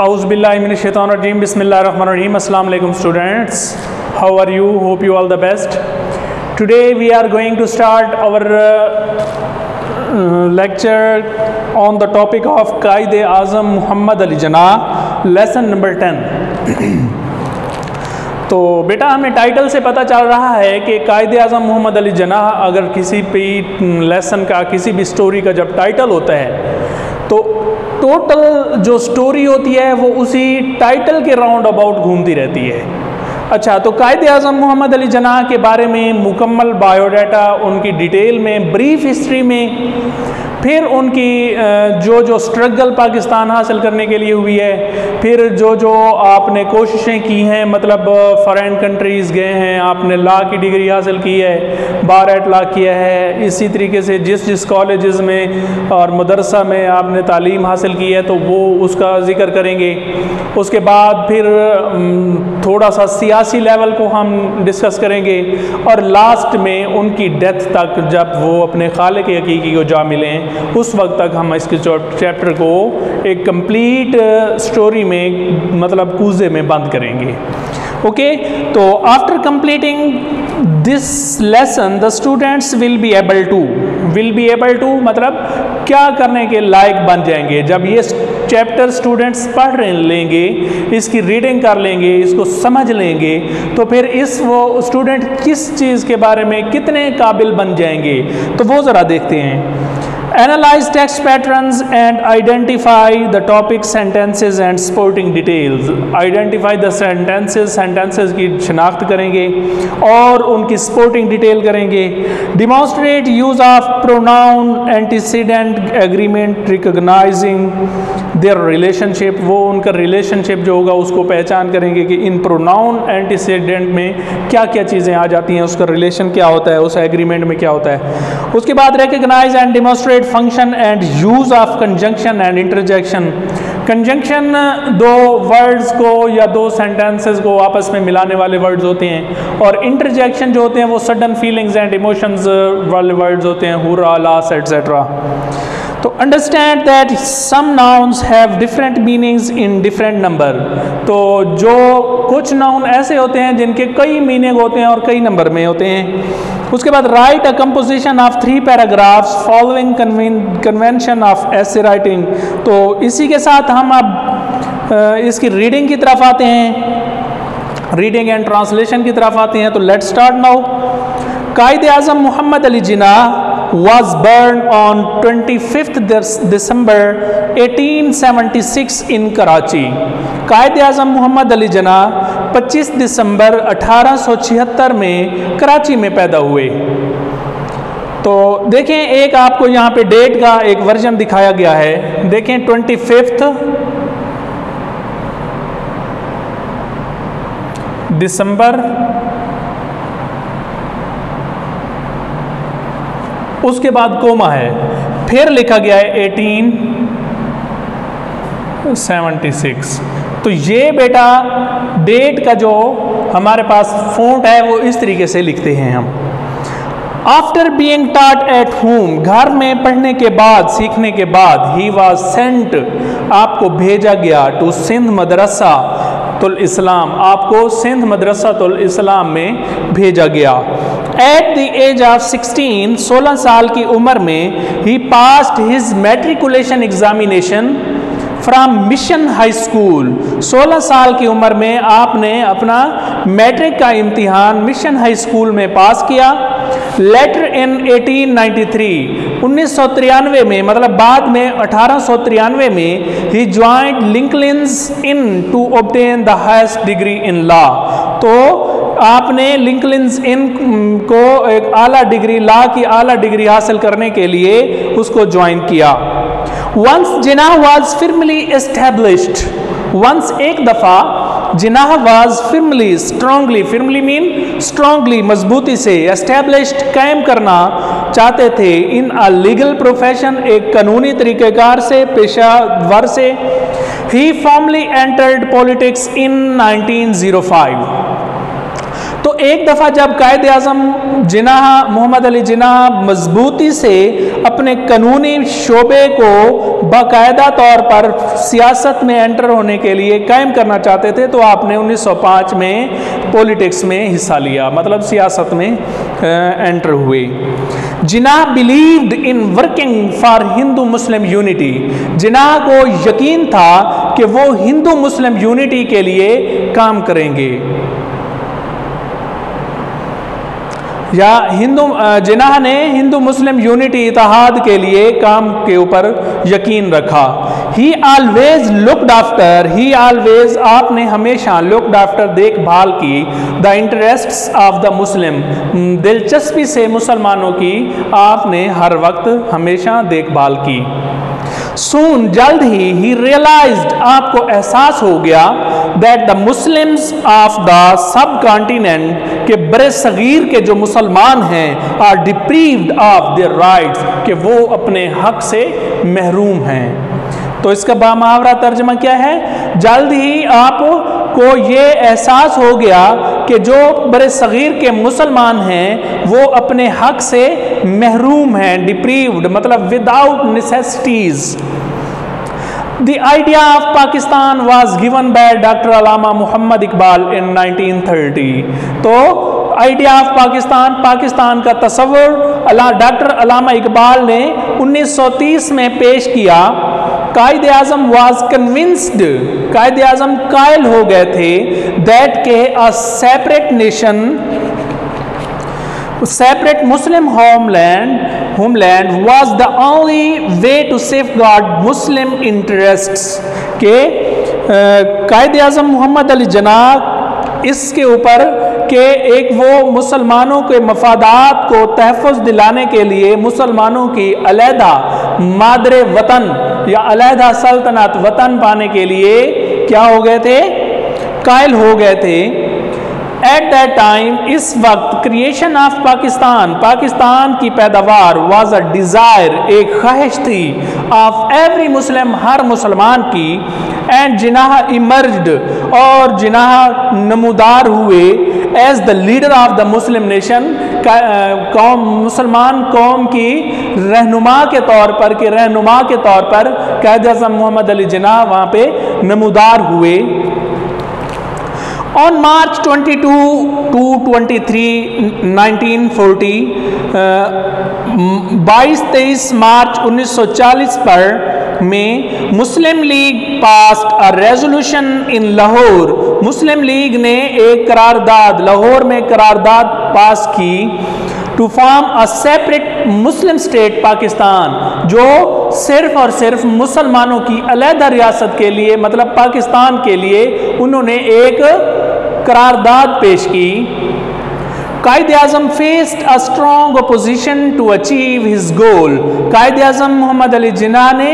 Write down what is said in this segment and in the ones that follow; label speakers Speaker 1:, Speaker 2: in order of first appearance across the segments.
Speaker 1: हाउज़बिल्लामिन शैतान जीम बसमीम अल्लाम students how are you hope you all the best today we are going to start our lecture on the topic of Quaid Azam Muhammad Ali Jinnah lesson number ten तो बेटा, हमें title से पता चल रहा है कि कायद आज़म मोहम्मद अली जना अगर किसी भी लेसन का, किसी भी स्टोरी का जब टाइटल होता है तो टोटल जो स्टोरी होती है, वो उसी टाइटल के राउंड अबाउट घूमती रहती है। अच्छा तो कायद अज़म मोहम्मद अली जना के बारे में मुकम्मल बायोडाटा उनकी डिटेल में ब्रीफ हिस्ट्री में फिर उनकी जो जो स्ट्रगल पाकिस्तान हासिल करने के लिए हुई है, फिर जो जो आपने कोशिशें की हैं मतलब फ़ॉरेन कंट्रीज़ गए हैं, आपने ला की डिग्री हासिल की है बार एट ला किया है, इसी तरीके से जिस जिस कॉलेज़ में और मदरसा में आपने तालीम हासिल की है तो वो उसका ज़िक्र करेंगे। उसके बाद फिर थोड़ा सा सियासी लेवल को हम डिस्कस करेंगे और लास्ट में उनकी डेथ तक जब वो अपने खाल के हकीकी को जा मिलें उस वक्त तक हम इसके चैप्टर को एक कंप्लीट स्टोरी में मतलब कूजे में बंद करेंगे। ओके तो after completing this lesson the students will be able to will be able to मतलब क्या करने के लायक बन जाएँगे? जब ये चैप्टर स्टूडेंट्स पढ़ लेंगे, इसकी रीडिंग कर लेंगे, इसको समझ लेंगे तो फिर इस वो स्टूडेंट किस चीज़ के बारे में कितने काबिल बन जाएँगे? तो वो ज़रा देखते हैं। Analyze text patterns and identify the topic sentences and supporting details. Identify the sentences, sentences की शनाख्त करेंगे और उनकी supporting detail करेंगे Demonstrate use of pronoun antecedent agreement recognizing their relationship वो उनका रिलेशनशिप जो होगा उसको पहचान करेंगे कि इन प्रोनाउन एंटीसीडेंट में क्या क्या चीज़ें आ जाती हैं, उसका रिलेशन क्या होता है, उस एग्रीमेंट में क्या होता है। उसके बाद recognize and separate function and use of conjunction and interjection conjunction दो वर्ड्स को या दो सेंटेंसेस को आपस में मिलाने वाले वर्ड्स होते हैं और इंटरजेक्शन जो होते हैं वो सडन फीलिंग्स एंड इमोशंस वाले वर्ड्स होते हैं हुरा लास एट्सेट्रा तो understand that some nouns have different meanings in different number तो जो कुछ नाउन ऐसे होते हैं जिनके कई मीनिंग होते हैं और कई नंबर में होते हैं। उसके बाद write a composition of three paragraphs following convention of essay writing तो इसी के साथ हम अब इसकी रीडिंग की तरफ़ आते हैं। रीडिंग एंड ट्रांसलेशन की तरफ़ आते हैं। तो let start now Quaid Azam Muhammad Ali Jinnah was born on 25th December 1876 in Karachi. Quaid Azam Muhammad Ali जना 25 दिसंबर 1876 में कराची में पैदा हुए तो देखें, एक आपको यहाँ पे डेट का एक वर्जन दिखाया गया है देखें ट्वेंटी फिफ्थ दिसंबर उसके बाद कोमा है। फिर लिखा गया है एटीन सेवेंटी सिक्स। तो ये बेटा डेट का जो हमारे पास फोंट है, वो इस तरीके से लिखते हैं हम। After being taught at home घर में पढ़ने के बाद, सीखने के बाद ही वॉज़ सेंट आपको भेजा गया टू सिंध मदरसा तुल इस्लाम। आपको सिंध मदरसा तुल इस्लाम में भेजा गया। एट द एज ऑफ़ 16 16 साल की उम्र में ही passed his matriculation examination from mission high school 16 साल की उम्र में आपने अपना मैट्रिक का इम्तिहान मिशन हाई स्कूल में पास किया। लेटर इन 1893 उन्नीस में मतलब बाद में अठारह में ही joined Lincoln's inn to obtain the highest degree in law तो आपने लिंकलिन्स इन को एक आला डिग्री, ला की आला डिग्री हासिल करने के लिए उसको ज्वाइन किया। Once Jinnah was firmly established. Once एक दफ़ा Jinnah was firmly strongly, firmly mean strongly, मजबूती से एस्टेब्लिश्ड, कायम करना चाहते थे। इन अ लीगल प्रोफेशन एक कानूनी तरीक़ेकार से पेशा वर से। ही फॉर्मली एंटर्ड पॉलिटिक्स इन 1905 तो एक दफ़ा जब कायद अजम जिनाह, मोहम्मद अली जिनाह मजबूती से अपने कानूनी शोबे को बाकायदा तौर पर सियासत में एंटर होने के लिए कायम करना चाहते थे तो आपने 1905 में पॉलिटिक्स में हिस्सा लिया मतलब सियासत में एंटर हुए। Jinnah believed in working for Hindu Muslim unity. Jinnah को यकीन था कि वो हिंदू मुस्लिम यूनिटी के लिए काम करेंगे। या हिंदू जिनाह ने हिंदू मुस्लिम यूनिटी इतिहाद के लिए काम के ऊपर यकीन रखा। He always looked after he always आपने हमेशा लुकड आफ्टर देखभाल की the interest of the Muslim दिलचस्पी से मुसलमानों की आपने हर वक्त हमेशा देखभाल की। सून जल्द ही ही रियलाइज़ आपको एहसास हो गया that the Muslims of the subcontinent के बर सग़ीर के जो मुसलमान हैं are deprived of their rights कि वो अपने हक से महरूम हैं। तो इसका बामहावरा तर्जमा क्या है? जल्द ही आप को ये एहसास हो गया कि जो बर सग़ीर के मुसलमान हैं, वो अपने हक से महरूम हैं डिप्रीव्ड मतलब without necessities The idea of Pakistan was given by Dr. Alama Muhammad Iqbal in 1930. तो आइडिया ऑफ़ पाकिस्तान पाकिस्तान का तस्वर डॉक्टर अलामा इकबाल ने 1930 में पेश किया कायद आज़म वॉज़ कन्विंस्ड कायद आज़म कायल हो गए थे दैट के a separate nation separate Muslim homeland homeland was the only way to safeguard Muslim interest के कायद अजम मोहम्मद अली जना इसके ऊपर के एक वो मुसलमानों के मफादात को तहफ़ दिलाने के लिए मुसलमानों की अलहदा मादर वतन या अलहदा सल्तनत वतन पाने के लिए क्या हो गए थे? कायल हो गए थे। एट दैट टाइम इस वक्त क्रिएशन ऑफ़ पाकिस्तान पाकिस्तान की पैदावार वाज अ डिज़ायर एक ख्वाहिश थी ऑफ़ एवरी मुस्लिम हर मुसलमान की। एंड जिनाह इमर्ज और जिनाह नमदार हुए as the leader of the Muslim nation कौम मुसलमान कौम की रहनुमा के तौर पर के रहनुमा के तौर पर कैद अजम मोहम्मद अली जिना वहाँ पे नमदार हुए On March 22 to 23, 1940, बाईस तेईस मार्च 1940 पर में Muslim League passed a resolution in Lahore Muslim League ने एक करारदाद, लाहौर में करारदाद पास की to form a separate Muslim state Pakistan, जो सिर्फ़ और सिर्फ़ मुसलमानों की अलहदा रियासत के लिए मतलब पाकिस्तान के लिए उन्होंने एक करारदाद पेश की। Quaid Azam faced a strong opposition to achieve his goal Quaid Azam Mohammad Ali जिना ने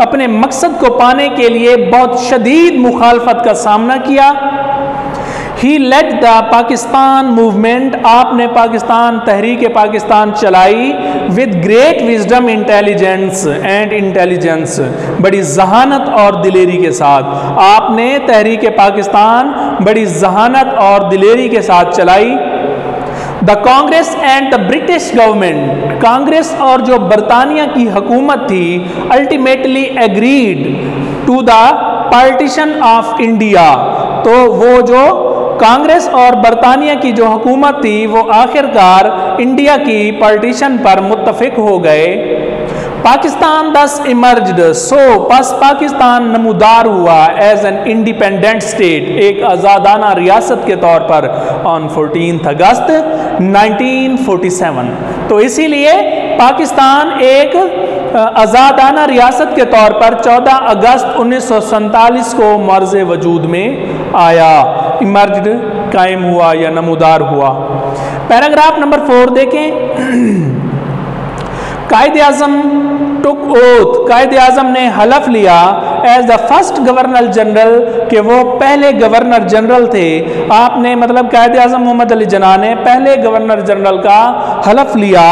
Speaker 1: अपने मकसद को पाने के लिए बहुत शदीद मुखालफत का सामना किया। He led the Pakistan movement आपने पाकिस्तान, तहरीक पाकिस्तान चलाई with great wisdom intelligence and intelligence बड़ी जहानत और दिलेरी के साथ। आपने तहरीक पाकिस्तान बड़ी जहानत और दिलेरी के साथ चलाई। The Congress and the British government Congress और जो बरतानिया की हुकूमत थी ultimately agreed to the partition of India तो वो जो कांग्रेस और बरतानिया की जो हुकूमत थी, वो आखिरकार इंडिया की पार्टीशन पर मुतफिक हो गए। पाकिस्तान दस इमर्ज सो पस पाकिस्तान नमदार हुआ एज एन इंडिपेंडेंट स्टेट एक आज़ादाना रियासत के तौर पर ऑन फोर्टीन अगस्त 1947 तो इसीलिए पाकिस्तान एक आज़ादाना रियासत के तौर पर 14 अगस्त उन्नीस को मर्ज वजूद में आया। इमर्ज कायम हुआ या नमदार हुआ। पैराग्राफ नंबर फोर देखें। कायद आज़म टुक ओथ कायद आज़म ने हलफ लिया as the first governor general के वो पहले गवर्नर जनरल थे। आपने मतलब कायद आज़म मोहम्मद अली जना ने पहले गवर्नर जनरल का हलफ लिया।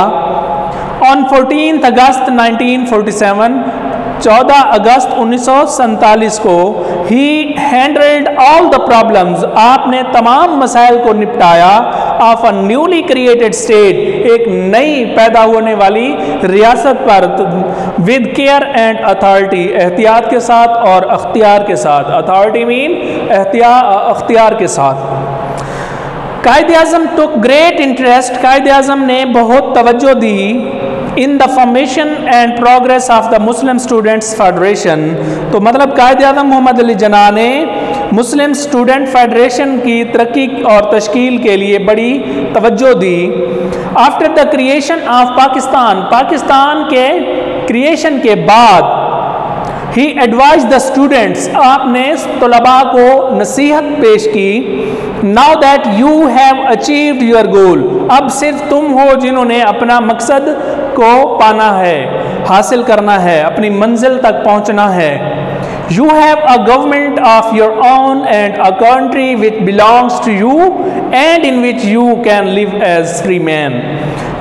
Speaker 1: ऑन फोर्टीन अगस्त 1947 14 अगस्त उन्नीस को he handled all the problems आपने तमाम मसाइल को निपटाया। Of a newly created state एक नई पैदा होने वाली रियासत पर विद केयर एंड अथॉरिटी एहतियात के साथ और अख्तियार के साथ अथॉरिटी मीन अख्तियार के साथ कायद अजम टुक ग्रेट इंटरेस्ट कायद अजम ने बहुत तवज्जो दी in the formation and progress of the Muslim students federation तो मतलब कायद अजम मोहम्मद अली जना ने मुस्लिम स्टूडेंट फेडरेशन की तरक्की और तश्कील के लिए बड़ी तवज्जो दी after the creation of Pakistan Pakistan के क्रिएशन के बाद ही एडवाइज द स्टूडेंट्स आपने तलबा को नसीहत पेश की now that you have achieved your goal अब सिर्फ़ तुम हो जिन्होंने अपना मकसद को पाना है, हासिल करना है, अपनी मंजिल तक पहुँचना है। You have a government of your own and a country which belongs to you and in which you can live as free man.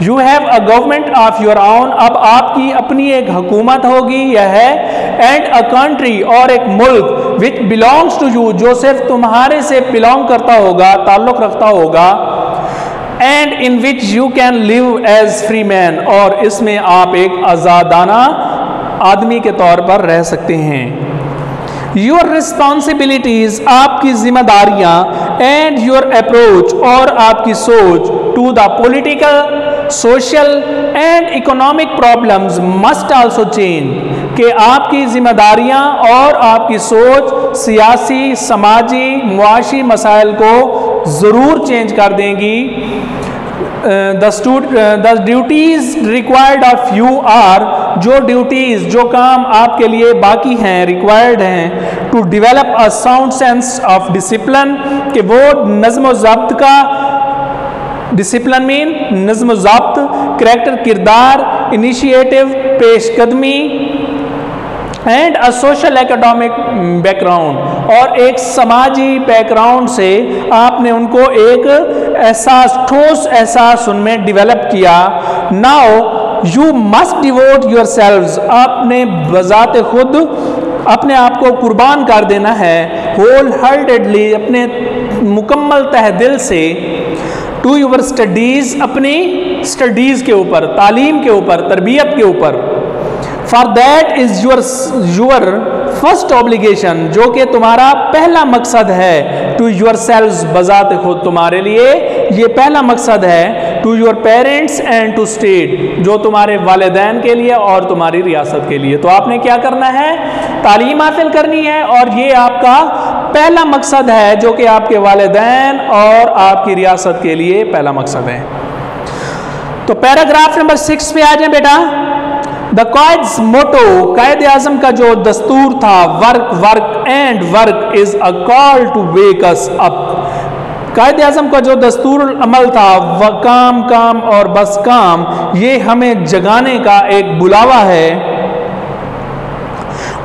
Speaker 1: You have a government of your own. अब आपकी अपनी एक हुकूमत होगी यह है एंड अ कंट्री और एक मुल्क विच बिलोंग्स टू यू जो सिर्फ़ तुम्हारे से बिलोंग करता होगा ताल्लुक रखता होगा and in which you can live as free man और इसमें आप एक आज़ादाना आदमी के तौर पर रह सकते हैं योर रिस्पॉन्सिबिलिटीज आपकी जिम्मेदारियाँ एंड योर अप्रोच और आपकी सोच to the political social and economic problems must also change कि आपकी जिम्मेदारियाँ और आपकी सोच सियासी, समाजी, मुआशी मसाइल को ज़रूर चेंज कर देंगी। The duties required of you are जो ड्यूटीज़ जो काम आपके लिए बाकी हैं रिक्वायर्ड हैं to develop a sound sense of discipline कि वो नज्म ज़ब्त का डिसिप्लिन मीन नज्म ज़ब्त करेक्टर किरदार initiative पेशकदमी and a social academic background और एक समाजी बैकग्राउंड से आपने उनको एक एहसास, ठोस एहसास उनमें डेवलप किया। Now you must devote yourselves आपने बजात खुद अपने आप को कुर्बान कर देना है। होल हार्टेडली अपने मुकम्मल तह दिल से टू यूर स्टडीज़ अपनी स्टडीज़ के ऊपर, तालीम के ऊपर, तरबियत के ऊपर। For that is your your first obligation जो कि तुम्हारा पहला मकसद है। टू योर सेल्व बजात खुद तुम्हारे लिए। ये पहला मकसद है to your parents and to state जो तुम्हारे वालदेन के लिए और तुम्हारी रियासत के लिए। तो आपने क्या करना है? तालीम हासिल करनी है और ये आपका पहला मकसद है, जो कि आपके वालदेन और आपकी रियासत के लिए पहला मकसद है। तो पैराग्राफ नंबर सिक्स पे आ जाए बेटा। द क्वाइड्स मोटो कायद आज़म का जो दस्तूर था, work work and work is a call to wake us up. Quaid Azam का जो दस्तूर अमल था, वह काम काम और बस काम ये हमें जगाने का एक बुलावा है।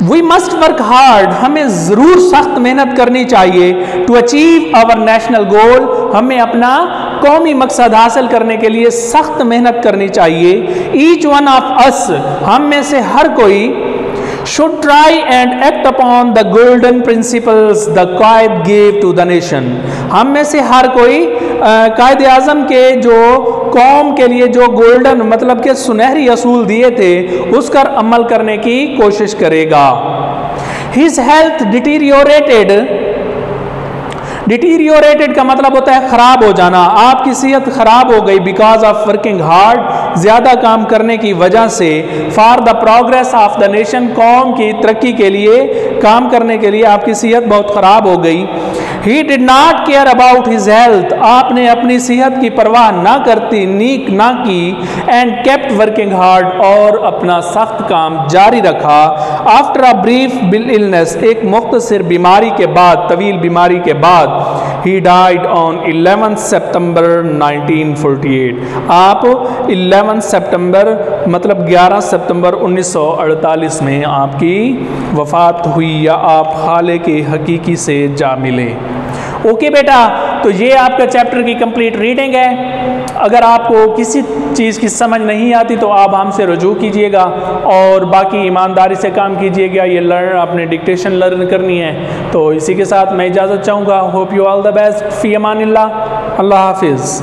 Speaker 1: वी मस्ट वर्क हार्ड हमें ज़रूर सख्त मेहनत करनी चाहिए। To achieve our national goal हमें अपना कौमी मकसद हासिल करने के लिए सख्त मेहनत करनी चाहिए। ईच वन ऑफ़ अस हम में से हर कोई should try and act upon the golden principles the Quaid gave to the nation हम में से हर कोई कायद आज़म के जो कौम के लिए जो गोल्डन मतलब के सुनहरी असूल दिए थे, उस पर अमल करने की कोशिश करेगा। हिज हेल्थ डिटीरियोरेटेड डिटीरियोरेटेड का मतलब होता है ख़राब हो जाना। आपकी सेहत ख़राब हो गई बिकॉज़ ऑफ़ वर्किंग हार्ड ज़्यादा काम करने की वजह से for the progress of the nation कौम की तरक्की के लिए, काम करने के लिए आपकी सेहत बहुत ख़राब हो गई। He did not care about his health आपने अपनी सेहत की परवाह ना करती, नीक ना की एंड केप्ट वर्किंग हार्ड और अपना सख्त काम जारी रखा। After a brief bill illness एक मुख्तर बीमारी के बाद, तवील बीमारी के बाद ही डाइड ऑन 11 सितंबर 1948 आप 11 सितंबर मतलब 11 सितंबर 1948 में आपकी वफात हुई या आप हाले के हकीकी से जा मिले। ओके बेटा तो ये आपका चैप्टर की कंप्लीट रीडिंग है। अगर आपको किसी चीज़ की समझ नहीं आती तो आप हमसे रजू कीजिएगा और बाकी ईमानदारी से काम कीजिएगा। ये लर्न आपने डिक्टेशन लर्न करनी है। तो इसी के साथ मैं इजाज़त चाहूँगा। Hope you all the best फ़ी अमान अल्लाह हाफिज़।